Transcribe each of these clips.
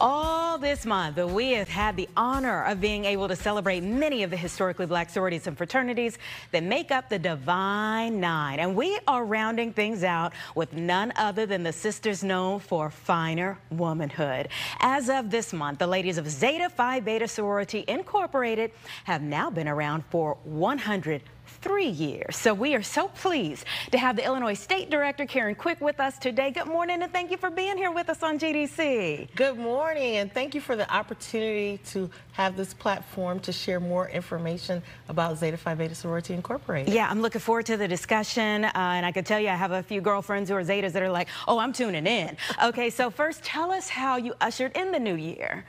哦。This month, we have had the honor of being able to celebrate many of the historically black sororities and fraternities that make up the Divine Nine. And we are rounding things out with none other than the sisters known for finer womanhood. As of this month, the ladies of Zeta Phi Beta Sorority Incorporated have now been around for 100 three years. So we are so pleased to have the Illinois State Director, Karyn Quick, with us today. Good morning, and thank you for being here with us on GDC. Good morning, and thank you for the opportunity to have this platform to share more information about Zeta Phi Beta Sorority Incorporated. Yeah, I'm looking forward to the discussion, uh, and I can tell you I have a few girlfriends who are Zetas that are like, oh, I'm tuning in. Okay, so first, tell us how you ushered in the new year.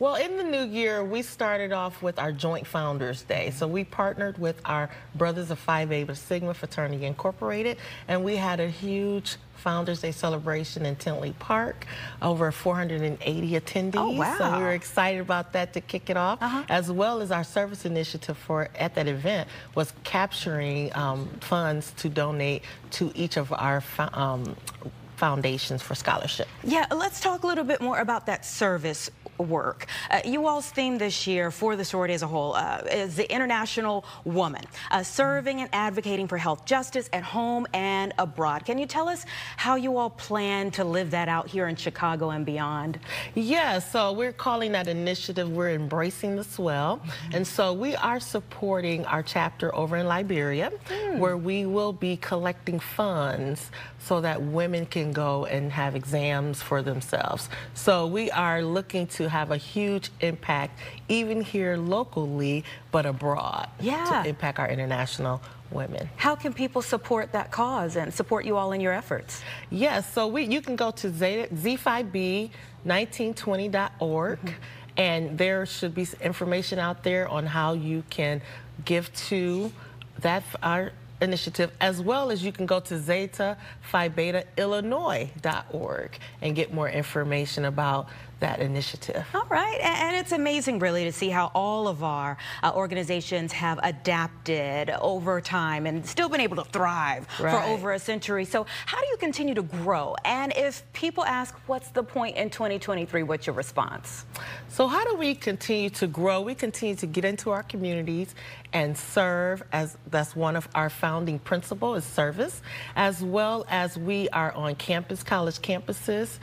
Well, in the new year, we started off with our joint Founders Day. So we partnered with our Brothers of Phi Beta Sigma Fraternity Incorporated, and we had a huge Founders Day celebration in Tinley Park, over 480 attendees. Oh, wow. So we were excited about that to kick it off, uh -huh. as well as our service initiative for at that event was capturing um, funds to donate to each of our um, foundations for scholarship. Yeah, let's talk a little bit more about that service work. Uh, you all's theme this year for the sorority as a whole uh, is the International Woman, uh, serving and advocating for health justice at home and abroad. Can you tell us how you all plan to live that out here in Chicago and beyond? Yeah, so we're calling that initiative, we're embracing the swell. Mm -hmm. And so we are supporting our chapter over in Liberia, mm. where we will be collecting funds so that women can go and have exams for themselves. So we are looking to have a huge impact, even here locally, but abroad, yeah. to impact our international women. How can people support that cause and support you all in your efforts? Yes, so we, you can go to zphib1920.org. Mm -hmm. And there should be information out there on how you can give to that our initiative, as well as you can go to Zeta Phi Beta Illinois.org and get more information about that initiative. All right, and it's amazing really to see how all of our uh, organizations have adapted over time and still been able to thrive right. for over a century. So how do you continue to grow? And if people ask, what's the point in 2023, what's your response? So how do we continue to grow? We continue to get into our communities and serve as that's one of our founding principles is service, as well as we are on campus, college campuses,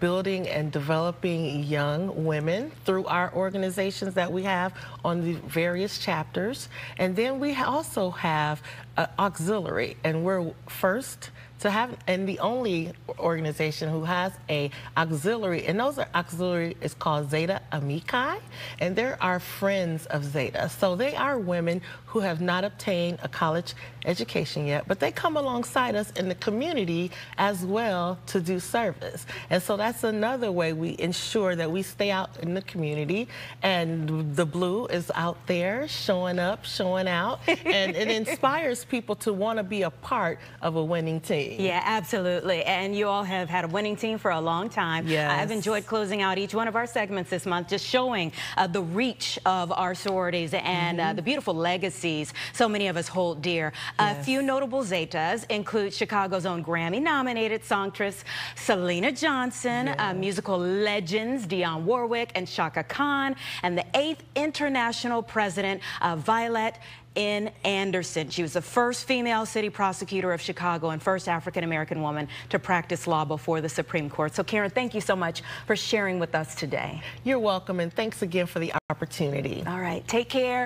building and developing young women through our organizations that we have on the various chapters. And then we also have uh, auxiliary, and we're first to have, and the only organization who has a auxiliary, and those are auxiliary is called Zeta Amici, and there are friends of Zeta. So they are women who have not obtained a college education yet, but they come alongside us in the community as well to do service. And so that's another way we ensure that we stay out in the community and the blue is out there showing up, showing out, and it inspires people to want to be a part of a winning team. Yeah, absolutely. And you all have had a winning team for a long time. Yes. I've enjoyed closing out each one of our segments this month, just showing uh, the reach of our sororities and mm -hmm. uh, mm-hmm. the beautiful legacies so many of us hold dear. Yes. A few notable Zetas include Chicago's own Grammy-nominated songstress Syleena Johnson, yes. uh, musical legends Dionne Warwick and Chaka Khan, and the eighth international president uh, Violette N. Anderson. She was the first female city prosecutor of Chicago and first African-American woman to practice law before the Supreme Court. So Karyn, thank you so much for sharing with us today. You're welcome, and thanks again for the opportunity. All right, take care.